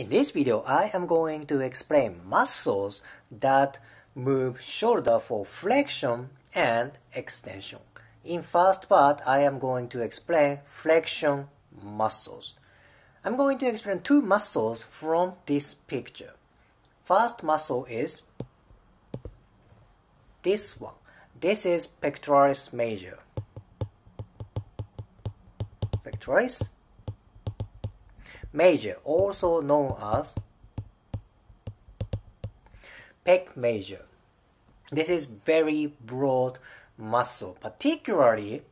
In this video, I am going to explain muscles that move shoulder for flexion and extension. In first part, I am going to explain flexion muscles. I'm going to explain two muscles from this picture. First muscle is this one. This is pectoralis major. Pectoralis major, also known as pec major. This is very broad muscle, particularly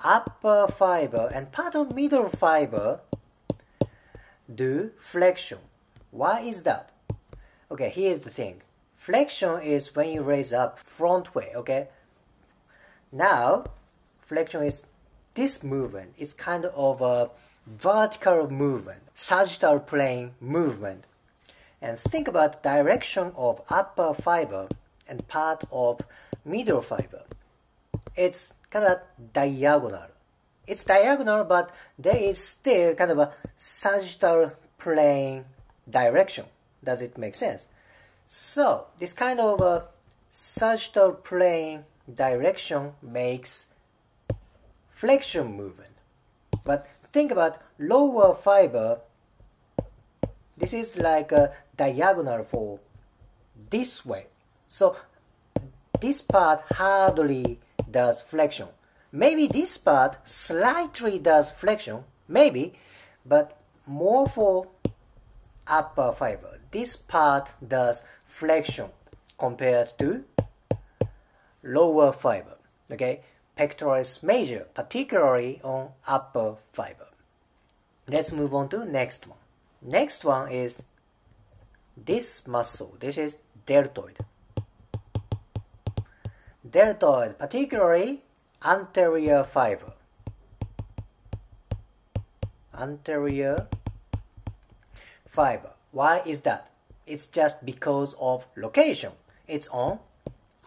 upper fiber and part of middle fiber do flexion. Why is that? Okay, here's the thing. Flexion is when you raise up front way, okay? Now, flexion is this movement. It's kind of a vertical movement, sagittal plane movement. And think about direction of upper fiber and part of middle fiber. It's kind of diagonal. It's diagonal, but there is still kind of a sagittal plane direction. Does it make sense? So, this kind of a sagittal plane direction makes flexion movement. But think about lower fiber. This is like a diagonal for this way. So this part hardly does flexion. Maybe this part slightly does flexion, maybe, but more for upper fiber. This part does flexion compared to lower fiber. Okay, pectoralis major, particularly on upper fiber. Let's move on to next one. Next one is this muscle. This is deltoid. Deltoid, particularly anterior fiber. Anterior fiber. Why is that? It's just because of location. It's on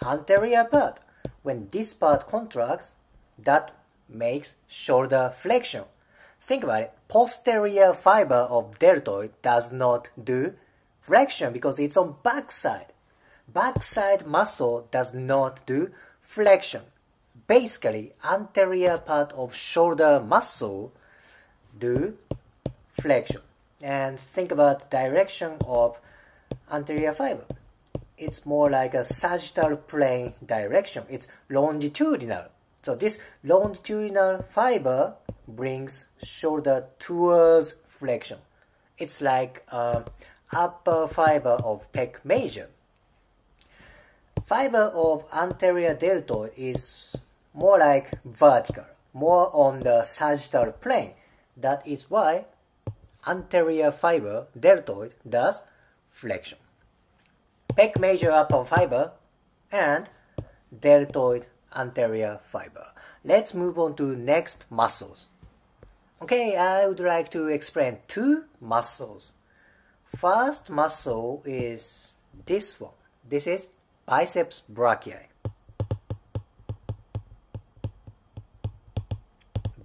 anterior part. When this part contracts, that makes shoulder flexion. Think about it. Posterior fiber of deltoid does not do flexion because it's on backside. Backside muscle does not do flexion. Basically, anterior part of shoulder muscle do flexion. And think about direction of anterior fiber. It's more like a sagittal plane direction. It's longitudinal. So this longitudinal fiber brings shoulder towards flexion. It's like uh, upper fiber of pec major. Fiber of anterior deltoid is more like vertical, more on the sagittal plane. That is why anterior fiber deltoid does flexion. Pec major upper fiber and deltoid anterior fiber. Let's move on to next muscles. Okay, I would like to explain two muscles. First muscle is this one. This is biceps brachii.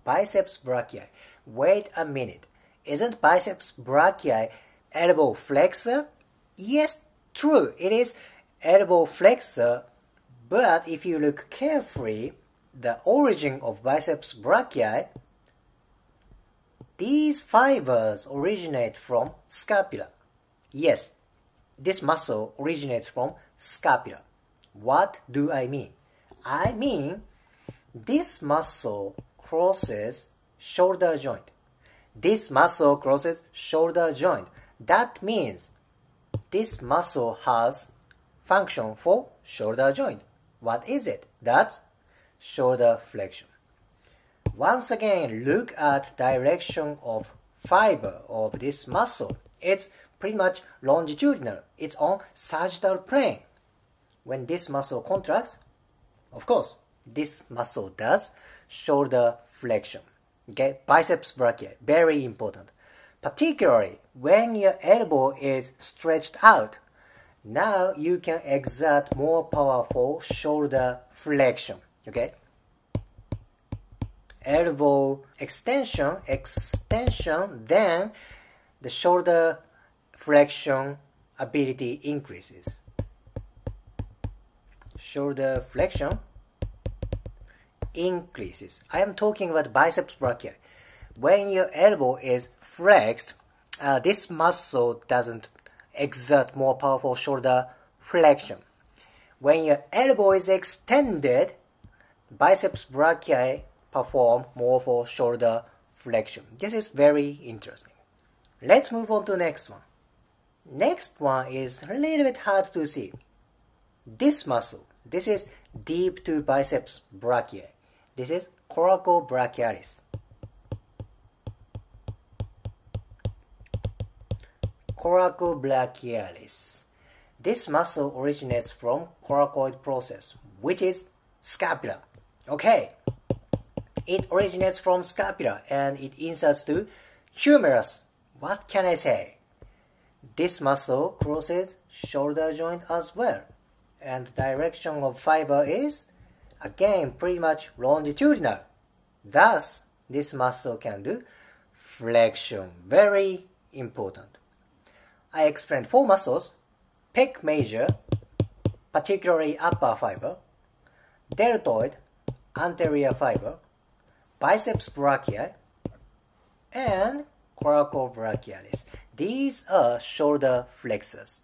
Biceps brachii. Wait a minute. Isn't biceps brachii elbow flexor? Yes, true. It is elbow flexor, but if you look carefully, the origin of biceps brachii these fibers originate from scapula. Yes, this muscle originates from scapula. What do I mean? I mean this muscle crosses shoulder joint. This muscle crosses shoulder joint. That means this muscle has function for shoulder joint. What is it? That's shoulder flexion. Once again, look at direction of fiber of this muscle. It's pretty much longitudinal. It's on sagittal plane. When this muscle contracts, of course, this muscle does shoulder flexion. Okay, biceps brachii, very important. Particularly when your elbow is stretched out, now you can exert more powerful shoulder flexion. Okay, elbow extension, extension, then the shoulder flexion ability increases. Shoulder flexion increases. I am talking about biceps brachii. When your elbow is flexed, uh, this muscle doesn't exert more powerful shoulder flexion. When your elbow is extended, biceps brachii perform more for shoulder flexion. This is very interesting. Let's move on to next one. Next one is a little bit hard to see. This muscle, this is deep to biceps brachii. This is coracobrachialis. Coracobrachialis. This muscle originates from coracoid process, which is scapula. Okay. It originates from scapula and it inserts to humerus. What can I say? This muscle crosses shoulder joint as well. And direction of fiber is again pretty much longitudinal. Thus, this muscle can do flexion. Very important. I explained four muscles, pec major, particularly upper fiber, deltoid, anterior fiber, biceps brachii, and coracobrachialis. These are shoulder flexors.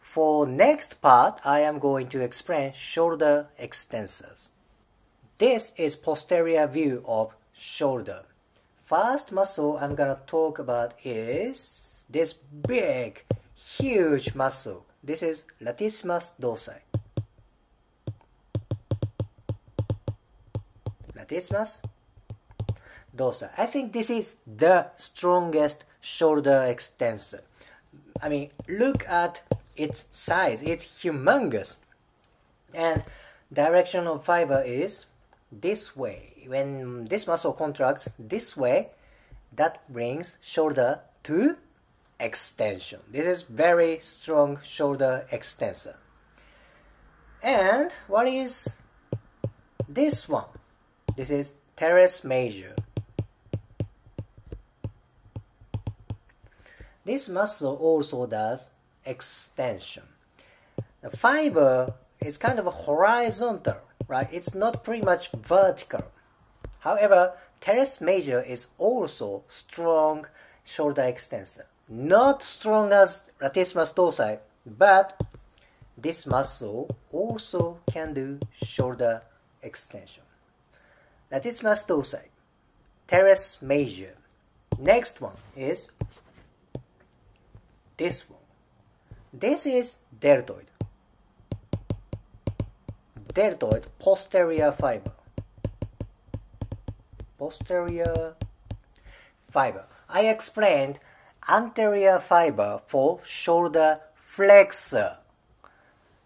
For next part, I am going to explain shoulder extensors. This is posterior view of shoulder. First muscle I'm gonna talk about is this big, huge muscle. This is latissimus dorsi. Latissimus dorsi. I think this is the strongest shoulder extensor. I mean, look at its size. It's humongous. And direction of fiber is this way. When this muscle contracts this way, that brings shoulder to extension. This is very strong shoulder extensor. And what is this one? This is teres major. This muscle also does extension. The fiber is kind of horizontal, right? It's not pretty much vertical. However, teres major is also strong shoulder extensor. Not strong as latissimus dorsi, but this muscle also can do shoulder extension. Latissimus dorsi, teres major. Next one is this one. This is deltoid. Deltoid posterior fiber. Posterior fiber. I explained anterior fiber for shoulder flexor.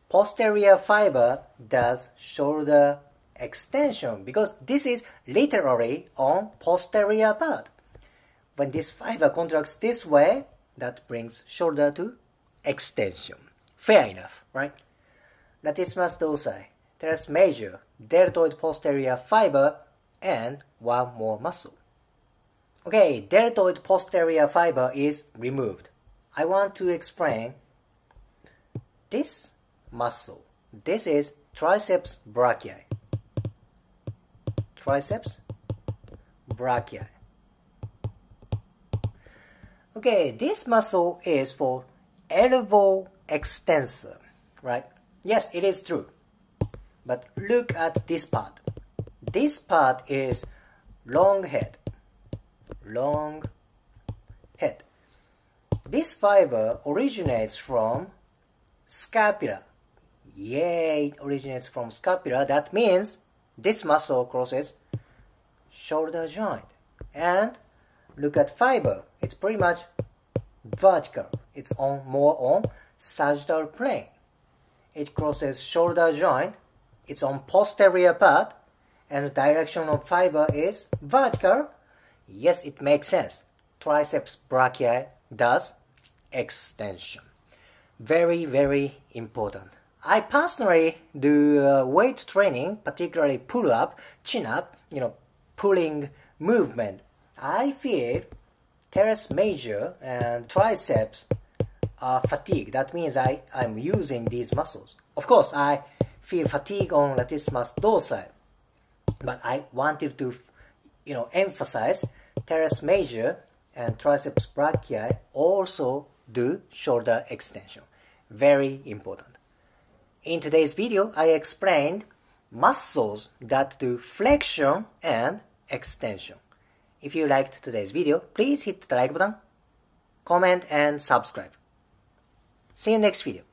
Posterior fiber does shoulder extension because this is literally on posterior part. When this fiber contracts this way, that brings shoulder to extension. Fair enough, right? Latissimus dorsi, teres major, deltoid posterior fiber, and one more muscle. Okay, deltoid posterior fiber is removed. I want to explain this muscle. This is triceps brachii. Triceps brachii. Okay, this muscle is for elbow extensor, right? Yes, it is true. But look at this part. This part is long head. Long head. This fiber originates from scapula. Yay, it originates from scapula. That means this muscle crosses shoulder joint. And look at fiber. It's pretty much vertical. It's on more on sagittal plane. It crosses shoulder joint. It's on posterior part, and the direction of fiber is vertical. Yes, it makes sense. Triceps brachii does extension. Very, very important. I personally do uh, weight training, particularly pull up, chin up, you know, pulling movement I feel teres major and triceps are fatigued. That means I, I'm using these muscles. Of course, I feel fatigue on latissimus dorsi, but I wanted to, you know, emphasize teres major and triceps brachii also do shoulder extension. Very important. In today's video, I explained muscles that do flexion and extension. If you liked today's video, please hit the like button, comment and subscribe. See you next video.